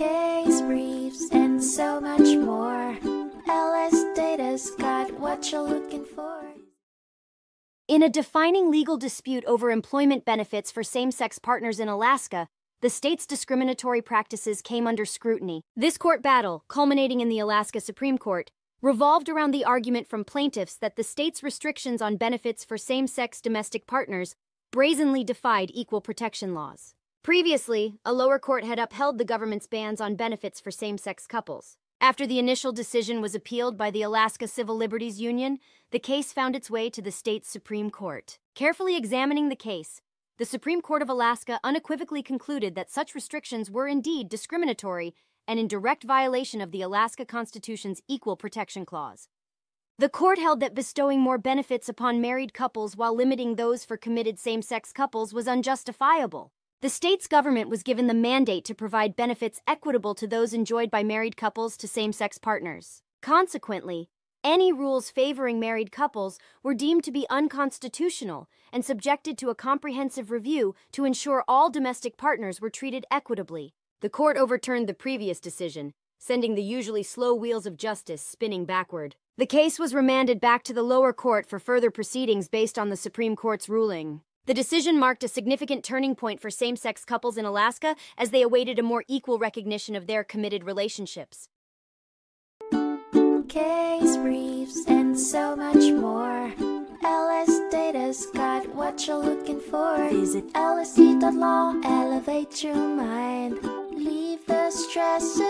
case briefs, and so much more. LS Data's got what you're looking for. In a defining legal dispute over employment benefits for same sex partners in Alaska, the state's discriminatory practices came under scrutiny. This court battle, culminating in the Alaska Supreme Court, revolved around the argument from plaintiffs that the state's restrictions on benefits for same sex domestic partners brazenly defied equal protection laws. Previously, a lower court had upheld the government's bans on benefits for same sex couples. After the initial decision was appealed by the Alaska Civil Liberties Union, the case found its way to the state's Supreme Court. Carefully examining the case, the Supreme Court of Alaska unequivocally concluded that such restrictions were indeed discriminatory and in direct violation of the Alaska Constitution's Equal Protection Clause. The court held that bestowing more benefits upon married couples while limiting those for committed same sex couples was unjustifiable. The state's government was given the mandate to provide benefits equitable to those enjoyed by married couples to same sex partners. Consequently, any rules favoring married couples were deemed to be unconstitutional and subjected to a comprehensive review to ensure all domestic partners were treated equitably. The court overturned the previous decision, sending the usually slow wheels of justice spinning backward. The case was remanded back to the lower court for further proceedings based on the Supreme Court's ruling. The decision marked a significant turning point for same sex couples in Alaska as they awaited a more equal recognition of their committed relationships. Case briefs, and so much more. LS Data's got what you're looking for. Visit lsd.law, elevate your mind. Leave the stress of class.